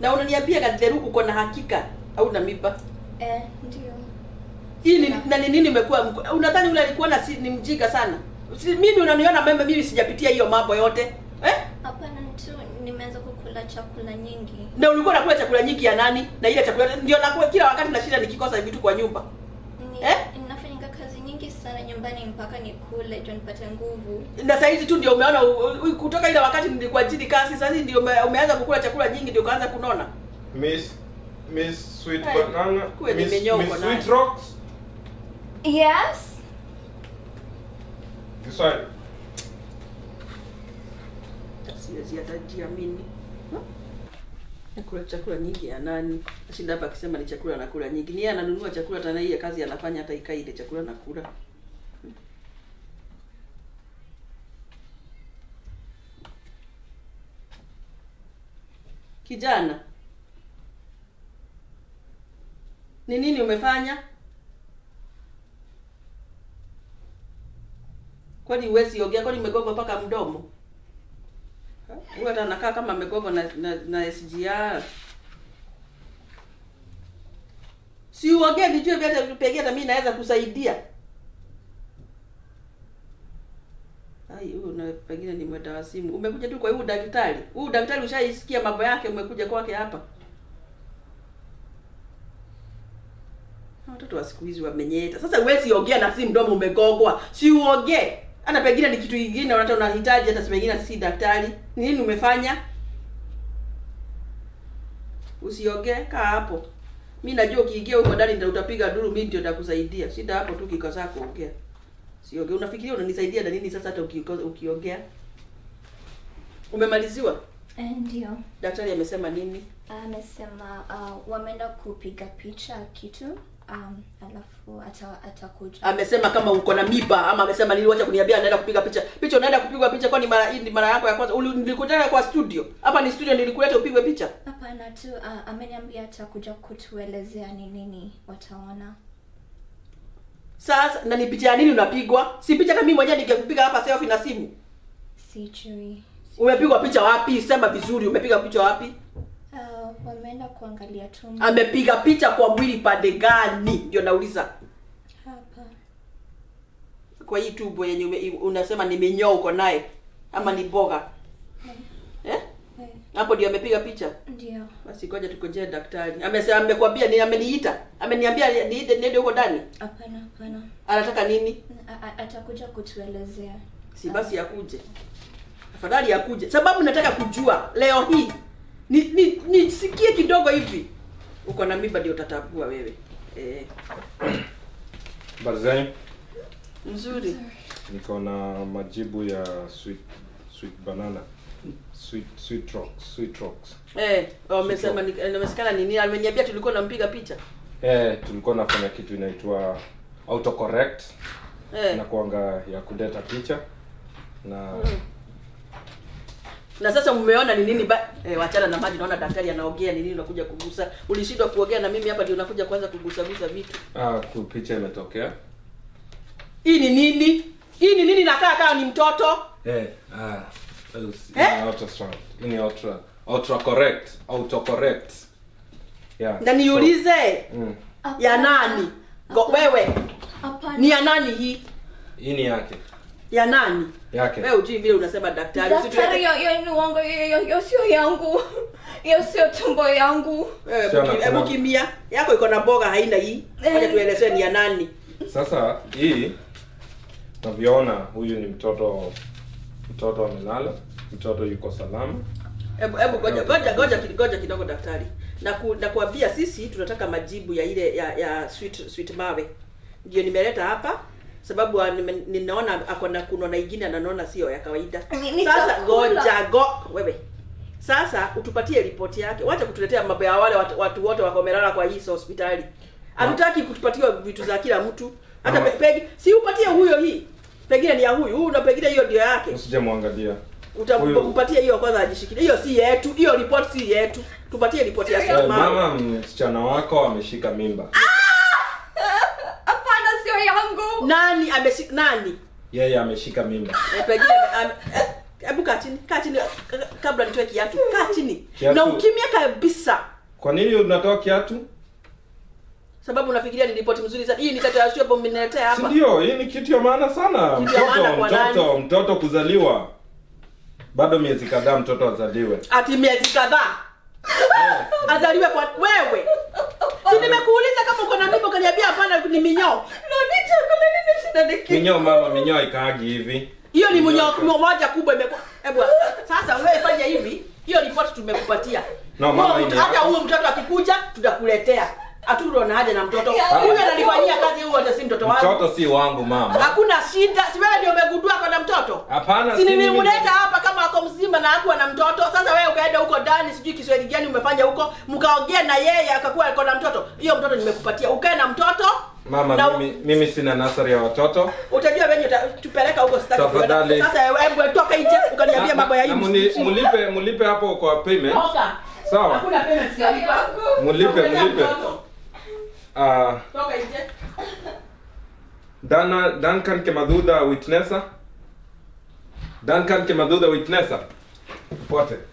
na unaniambia Gatheru uko na hakika au na miba Eh, ndio. hii ni, nani nini imekuwa unadhani yule alikuwa na si, ni mjiga sana si, mimi unaniona mimi mimi sijapitia hiyo mambo yote eh? Hapana nimeanza kukula chakula nyingi. na ulikuwa unakula chakula nyingi ya nani na ile chakula ndio nakuwa kila wakati nashinda nikikosa vitu kwa nyumba Ni, Eh? Ninafanya kazi nyingi sana nyumbani mpaka nikule ndio nipate nguvu. na sasa hizi tu ndio umeona u- u- kutoka ile wakati nilikuwa chini kasi sasa hizi ndio ume, umeanza kukula chakula nyingi ndio kaanza kunona Miss Miss Sweet Hai, Banana. Kwe Miss, Miss. Sweet Rocks. Yes. Kiswahili. siwezi hata jiamini? Nakula chakula nyingi ya nani? Ashinda hapa akisema ni chakula nakula nyingi. Ni yeye ananunua chakula tena hii kazi anafanya hata ikai ile chakula nakula kijana. Ni nini umefanya? Kwani huwezi ongea? Kwani umegogo mpaka mdomo hata anakaa kama amegogo na, na, na SGR si uongee vijue vyote pengine hata mimi naweza kusaidia. Ai na pengine ni mwenda wa simu. Umekuja tu kwa huyu daktari. Huyu daktari ushaisikia mambo yake umekuja kwake hapa. Watoto wa siku hizi wamenyeta. Sasa huwezi ongea na si mdomo umegogwa si uongee hata pengine ni kitu kingine hata unahitaji hata pengine si daktari. Ni nini umefanya? Usiongee kaa hapo. Mi najua ukiingia huko ndani ndio utapiga duru mi ndio nitakusaidia. Shida hapo tu kikosa kuongea. Siongee unafikiria unanisaidia na nini sasa hata ukiongea? Umemaliziwa? Eh, ndio. daktari amesema nini? Amesema uh, wameenda kupiga picha kitu um, alafu ata, atakuja. amesema kama uko na miba ama amesema niliwacha kuniambia anaenda kupiga picha. Picha unaenda kupigwa picha kwani mara hii ni mara yako ya kwanza? Nilikutana kwa studio. Hapa ni studio nilikuleta upigwe picha. Hapana tu uh, ameniambia atakuja kutuelezea ni nini wataona. sasa na ni picha ya nini unapigwa? Si picha kama mimi mwenyewe ningekupiga hapa selfie na simu. Sijui. umepigwa picha wapi? Sema vizuri umepiga picha wapi Wameenda kuangalia tumbo amepiga picha kwa mwili pande gani? Ndio nauliza. Hapa. kwa hii tumbo yenye unasema ni minyoo uko naye. Ama ni boga eh. Eh, hapo ndio amepiga picha? Ndio. basi ngoja tukojee daktari. Amesema amekwambia ni ameniita. Ameniambia niende niende huko ndani. Hapana, hapana. anataka nini? A- Atakuja kutuelezea. si basi akuje. Afadhali akuje. Sababu nataka kujua leo hii ni ni nisikie kidogo hivi. Uko na mimba ndio utatambua wewe. Eh, Habari nzuri. Niko na majibu ya Sweet Sweet Banana. Sweet Sweet Rocks. Sweet Rocks. eh wamesema ni- nimesikana nini? Ameniambia tulikuwa nampiga picha. Eh, tulikuwa nafanya kitu inaitwa autocorrect. Eh. Na kuanga ya kudeta picha. Na na sasa umeona ni nini ba eh, wachana na maji naona daktari anaongea ni nini unakuja kugusa. Ulishindwa kuongea na mimi hapa ndio unakuja kwanza kugusa gusa vitu. Ah, kupicha imetokea. hii ni nini? Hii ni nini nakaa kama ni mtoto? Eh, ah, hii Eh? ni ultrasound. Ni ultra ultra correct, auto correct. Yeah. na niulize So, mm, ya nani? Go, wewe. Ni ya nani hii? Hii ni yake. ya nani Yake. wewe ujui vile unasema daktari Daktari, hiyo hiyo ni uongo, hiyo sio yangu. Hiyo sio tumbo yangu. hebu kimia yako iko na boga haina hii acha Eh. tuelezee ni ya nani Sasa hii navyoona huyu ni mtoto mtoto amelala, mtoto yuko salama. hebu hebu goja goja goja goja kidogo daktari na ku, na kuambia sisi tunataka majibu ya ile ya ya sweet sweet mawe ndio nimeleta hapa sababu ah, ninaona ako na kuno na ingine ananaona sio ya kawaida. Ni- ni sasa goja ngoja go wewe. Sasa utupatie ripoti yake. Wacha kutuletea mambo ya wale watu, watu wote wako wamelala kwa hii hospitali. Hatutaki kutupatia vitu za kila mtu. Hata pegi si upatie huyo hii. Pengine ni ya huyu huyu na pengine hiyo ndio yake. Usijamwangalia. Utampatia hiyo kwanza ajishikilie hiyo si yetu hiyo report si yetu. Tupatie ripoti ya Eh, mama msichana wako ameshika mimba. Yangu nani ameshika nani? Yeye ameshika mimba. Eh, eh, hebu kaa chini kaa chini eh, kabla nitoe kiatu kaa chini. Na ukimya kabisa. Kwa nini unatoa kiatu? Sababu unafikiria ni ripoti mzuri sana hii ni tatu ya shopo mmeniletea si hapa ndio? Hii ni kitu ya maana sana. Mtoto maana mtoto mtoto nani? mtoto kuzaliwa. Bado miezi kadhaa mtoto azaliwe. Ati miezi kadhaa. Azaliwe kwa wewe. Si nimekuuliza kama uko na mimba ukaniambia hapana ni minyoo Lolita, kuna nini shida ni kitu? Minyoo mama minyoo ikaagi hivi hiyo ni mnyoo moja kubwa imekuwa hebu sasa wewe fanya hivi hiyo ripoti tumekupatia. No, mama, hata huyo mtoto akikuja tutakuletea. Hatuna na haja na mtoto. Huyo ananifanyia kazi huyo hata si mtoto wangu. Mtoto si wangu mama. Hakuna shida si wewe ndio umegundua kwa na mtoto? Hapana si nilimleta hapa kama ako mzima na hakuwa na mtoto. Sasa wewe ukaenda huko ndani sijui kiswahili gani umefanya huko mkaongea na yeye akakuwa ako na mtoto. Hiyo mtoto nimekupatia. Ukae na mtoto mama na mimi, mimi sina nasari ya watoto. Utajua venye tupeleka huko sitaki Tafadhali. sasa hebu toka nje ukaniambia mambo ya hii Mlipe mulipe hapo kwa payment. Toka. Sawa. Hakuna payment sijalipa. hapo mlipe mlipe ah. Toka nje. Dana, Duncan Kemadhuda witnessa. Duncan Kemadhuda witnessa Fuerte.